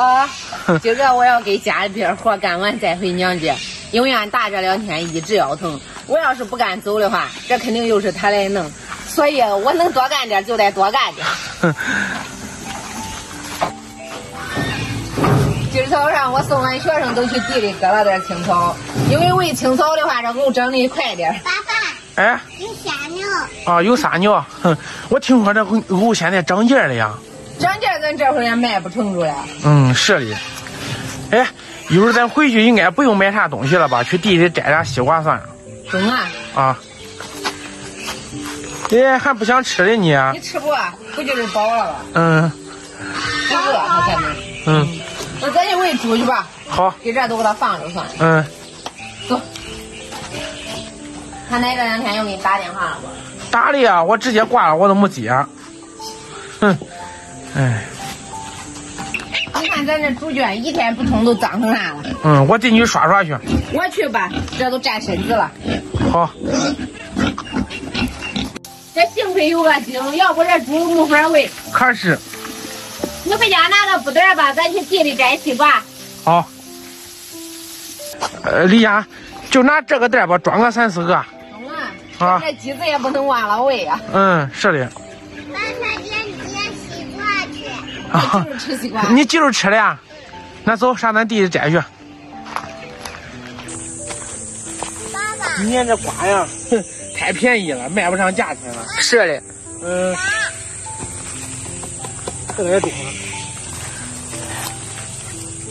啊，今个我要给家里边活干完再回娘家，因为俺大这两天一直腰疼，我要是不干走的话，这肯定又是他来弄，所以我能多干点就得多干点。今儿早上我送俺学生都去地里割了点青草，因为喂青草的话，这狗长得快点。爸爸，哎，有撒尿。啊，有撒尿。哼，我听说这狗现在长叶了呀。长劲，咱这会儿也卖不成着了。嗯，是的。哎，一会儿咱回去应该不用买啥东西了吧？去地里摘点西瓜算了。中啊。啊。哎，还不想吃的你？你吃不？不就是饱了吧？嗯。不饿，他才能。嗯。那咱就喂猪去吧。好。给这都给他放着算了。嗯。走。他奶这两天又给你打电话了不？打的呀，我直接挂了，我都没接。哼。哎，你看咱这猪圈一天不冲都脏成啥了？嗯，我进去刷刷去。我去吧，这都占身子了。好。这幸亏有个井，要不这猪没法喂。可是。你回家拿个布袋吧，咱去地里摘西瓜。好。呃，李佳，就拿这个袋吧，装个三四个。中啊。啊。这鸡子也不能忘了喂呀。嗯，是的。啊，吃西瓜。你记住吃了呀？那走上咱地里摘去。爸爸，你看这瓜呀，哼，太便宜了，卖不上价钱了。是的。嗯。这个也中了。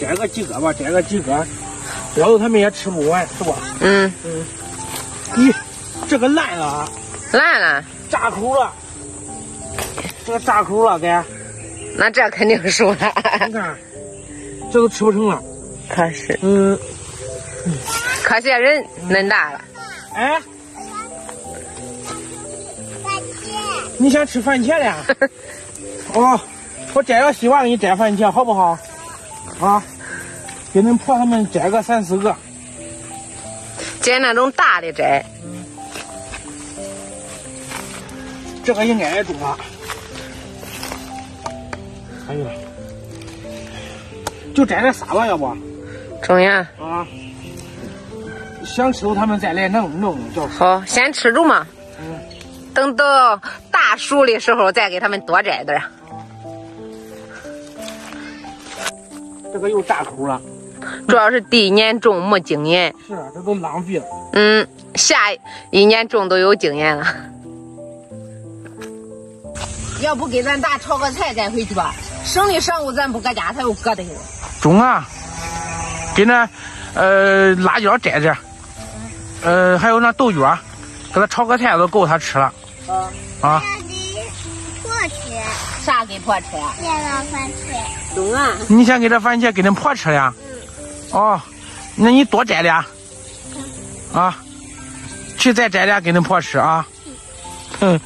摘个几个吧，摘个几个，老豆他们也吃不完，是吧？嗯。嗯。咦，这个烂了。烂了。炸口了。这个炸口了，该。那这肯定熟了。你看，这都吃不成了。可是，嗯，可惜人恁大了。哎，番茄，你想吃番茄了？哦，我摘个西瓜给你摘番茄，好不好？啊，给恁婆他们摘个三四个。摘那种大的摘。这个应该也中了。哎呦，就摘这仨吧，要不？中呀！啊，想吃他们再来弄弄就好，先吃着嘛。嗯。等到大熟的时候，再给他们多摘点。这个又炸口了。主要是第一年种没经验。是啊，这都浪费了。嗯，下一年种都有经验了。要不给咱大炒个菜再回去吧。省的上午咱不搁家，他又搁的。中啊！给那呃辣椒摘点，呃还有那豆角，给他炒个菜都够他吃了。啊。啊。婆吃。啥给婆吃呀？给了番茄。中啊！你先给这番茄给恁婆吃呀？嗯。哦，那你多摘俩。啊。去再摘俩给恁婆吃啊。哼。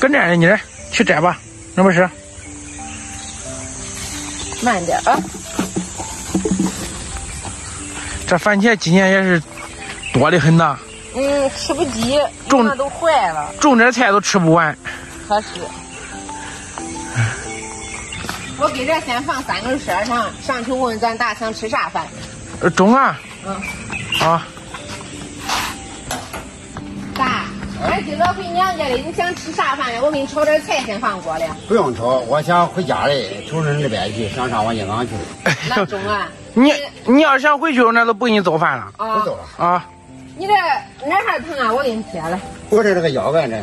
跟这呢，妮儿去摘吧，那不是？慢点啊！这番茄今年也是多的很呐。嗯，吃不急，种的都坏了。种点菜都吃不完。可是。我给这先放三根绳上，上去问咱大想吃啥饭。呃，中啊。嗯。啊。俺今早回娘家了，你想吃啥饭呀？我给你炒点菜，先放锅里。不用炒，我想回家里，瞅瞅那边去，想上我银行去。那中啊！你你要想回去，那都不给你做饭了。啊，不做了啊！你这哪还疼啊？我给你贴了。我这这个腰干这。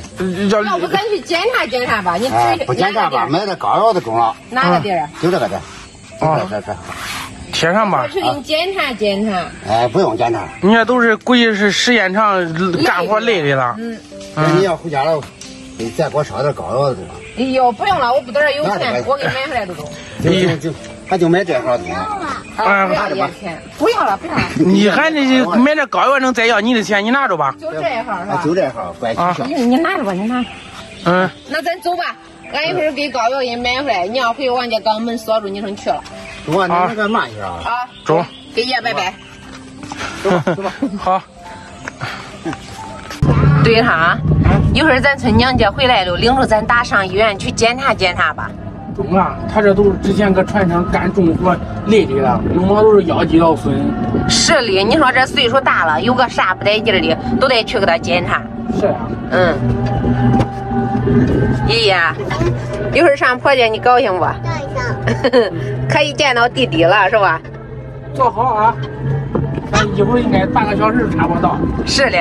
要不咱去检查检查吧？你不检查吧？买的膏药都中了。哪个地儿？就这个地儿。啊，这这。贴上吧。我去给你检查检查。哎，不用检查。你这都是估计是时间长干活累的了。嗯。那你要回家了，你再给我烧点膏药对吧？哎呦，不用了，我不这儿有钱，我给你买回来都中。就就就，他就买这号东西。啊，不要点钱，不要了，不要了。你还得买点膏药能再要你的钱？你拿着吧。就这号是吧？就这号，怪啊！你你拿着吧，你拿。嗯。那咱走吧，俺一会儿给膏药给你买回来。你要回王家岗门锁住，你说你去了。中啊，你那个慢些啊。啊，中。给爷拜拜。走吧，走吧。好。对他，一会儿咱村娘家回来了，领着咱大上医院去检查检查吧。中啊，他这都是之前搁船上干重活累的了，弄的都是腰肌劳损。是的，你说这岁数大了，有个啥不得劲儿的，都得去给他检查。是啊，嗯。爷爷，一会儿上婆家你高兴不？高兴。可以见到弟弟了，是吧？坐好啊，咱一会儿应该半个小时差不多到。是的。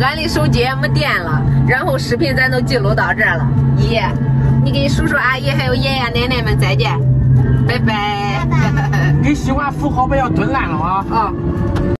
俺的手机没电了，然后视频咱都记录到这儿了。爷爷，你给叔叔阿姨还有爷爷奶奶们再见，拜拜。拜拜。给西瓜扶好，不要蹲烂了啊！啊。